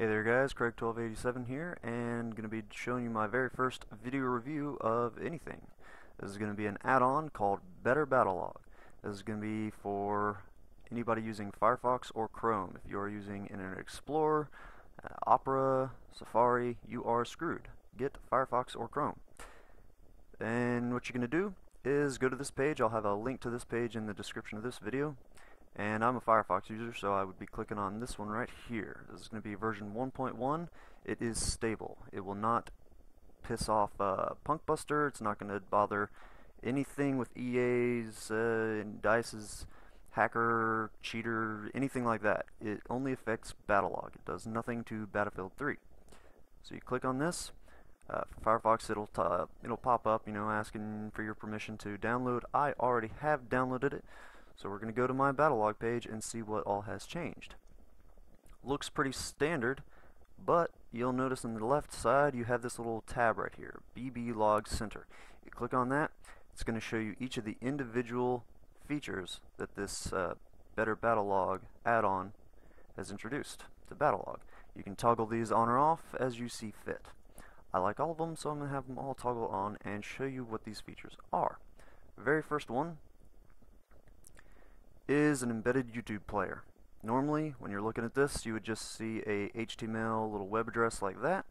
Hey there guys, Craig1287 here, and going to be showing you my very first video review of anything. This is going to be an add-on called Better Battlelog. This is going to be for anybody using Firefox or Chrome. If you are using Internet Explorer, uh, Opera, Safari, you are screwed. Get Firefox or Chrome. And what you're going to do is go to this page. I'll have a link to this page in the description of this video and I'm a Firefox user so I would be clicking on this one right here. This is going to be version 1.1. It is stable. It will not piss off uh, Punkbuster. It's not going to bother anything with EA's uh, DICE's hacker, cheater, anything like that. It only affects Battlelog. It does nothing to Battlefield 3. So you click on this. Uh, Firefox, it'll it'll pop up, you know, asking for your permission to download. I already have downloaded it, so we're going to go to my Battlelog page and see what all has changed. Looks pretty standard, but you'll notice on the left side you have this little tab right here, BB Log Center. You click on that, it's going to show you each of the individual features that this uh, Better Battlelog add-on has introduced to Battlelog. You can toggle these on or off as you see fit. I like all of them, so I'm going to have them all toggle on and show you what these features are. very first one is an embedded YouTube player. Normally, when you're looking at this, you would just see a HTML little web address like that,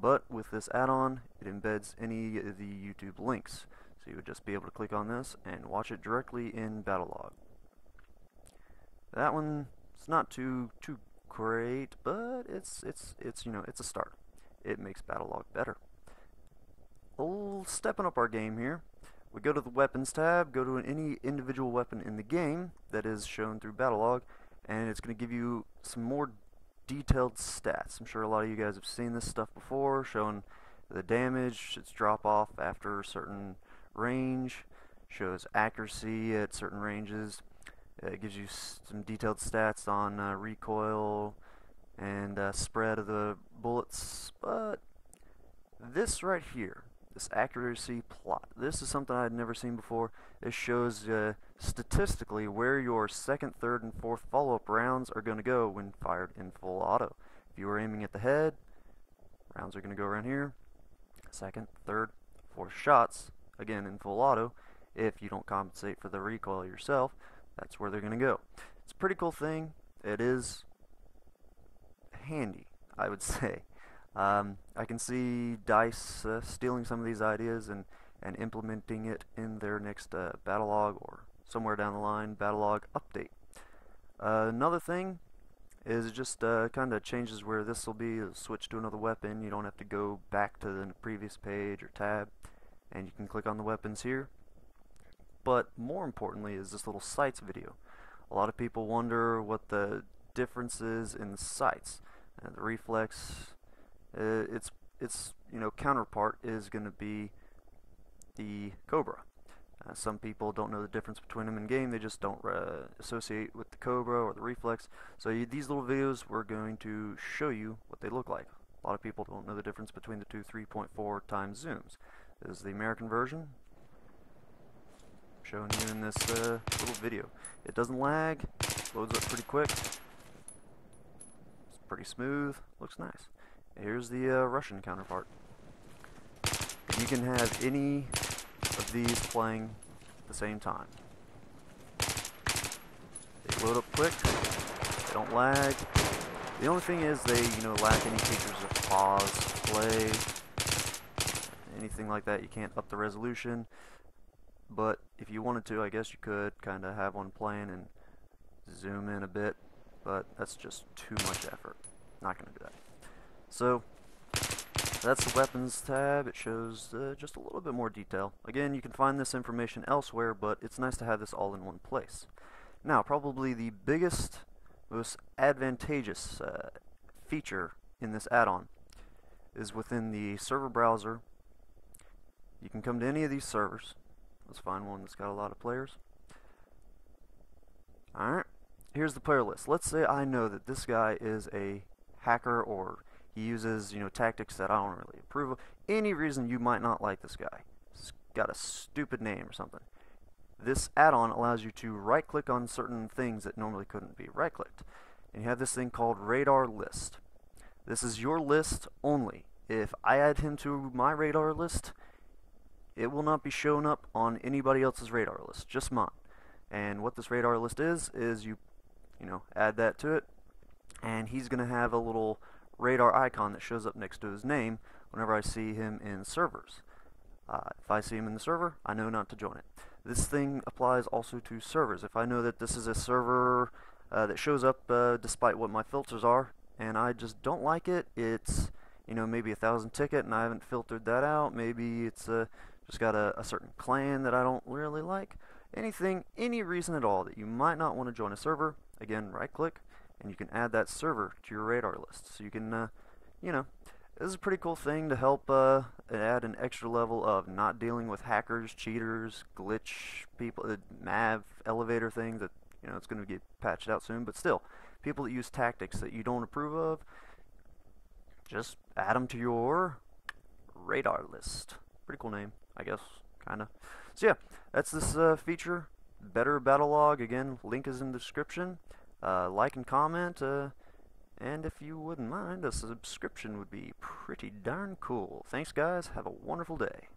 but with this add-on, it embeds any of the YouTube links. So you would just be able to click on this and watch it directly in Battlelog. That one is not too too great, but it's it's it's you know it's a start. It makes Battlelog better. Old stepping up our game here. We go to the Weapons tab, go to any individual weapon in the game that is shown through Battlelog, and it's going to give you some more detailed stats. I'm sure a lot of you guys have seen this stuff before, showing the damage, its drop off after a certain range, shows accuracy at certain ranges. It gives you some detailed stats on uh, recoil and uh, spread of the bullets, but this right here this accuracy plot. This is something I had never seen before. It shows uh, statistically where your second, third, and fourth follow-up rounds are going to go when fired in full auto. If you were aiming at the head, rounds are going to go around here. Second, third, fourth shots, again in full auto. If you don't compensate for the recoil yourself, that's where they're going to go. It's a pretty cool thing. It is handy, I would say. Um, I can see DICE uh, stealing some of these ideas and, and implementing it in their next uh, Battlelog or somewhere down the line Battlelog update. Uh, another thing is it just uh, kind of changes where this will be, switch to another weapon. You don't have to go back to the previous page or tab, and you can click on the weapons here. But more importantly is this little sights video. A lot of people wonder what the difference is in the sights. The reflex uh, its its you know counterpart is going to be the Cobra. Uh, some people don't know the difference between them in game. They just don't uh, associate with the Cobra or the Reflex. So you, these little videos, we're going to show you what they look like. A lot of people don't know the difference between the two 3.4 times zooms. This is the American version. I'm showing you in this uh, little video. It doesn't lag. Loads up pretty quick. It's pretty smooth. Looks nice. Here's the uh, Russian counterpart. You can have any of these playing at the same time. They load up quick, they don't lag. The only thing is they, you know, lack any features of pause, play, anything like that. You can't up the resolution. But if you wanted to, I guess you could kind of have one playing and zoom in a bit. But that's just too much effort. Not going to do that. So, that's the weapons tab. It shows uh, just a little bit more detail. Again, you can find this information elsewhere, but it's nice to have this all in one place. Now, probably the biggest, most advantageous uh, feature in this add-on is within the server browser. You can come to any of these servers. Let's find one that's got a lot of players. Alright, here's the player list. Let's say I know that this guy is a hacker or he uses, you know, tactics that I don't really approve of. Any reason you might not like this guy. He's got a stupid name or something. This add-on allows you to right-click on certain things that normally couldn't be right-clicked. And you have this thing called Radar List. This is your list only. If I add him to my radar list, it will not be shown up on anybody else's radar list, just mine. And what this radar list is, is you, you know, add that to it, and he's going to have a little radar icon that shows up next to his name whenever I see him in servers. Uh, if I see him in the server, I know not to join it. This thing applies also to servers. If I know that this is a server uh, that shows up uh, despite what my filters are, and I just don't like it, it's you know maybe a thousand ticket and I haven't filtered that out. Maybe it's uh, just got a, a certain clan that I don't really like. Anything, any reason at all that you might not want to join a server, again, right click, and you can add that server to your radar list. So you can, uh, you know, this is a pretty cool thing to help uh, add an extra level of not dealing with hackers, cheaters, glitch people, uh, MAV elevator things that you know it's going to get patched out soon. But still, people that use tactics that you don't approve of, just add them to your radar list. Pretty cool name, I guess, kind of. So yeah, that's this uh, feature. Better Battlelog. Again, link is in the description. Uh, like and comment. Uh, and if you wouldn't mind, a subscription would be pretty darn cool. Thanks, guys. Have a wonderful day.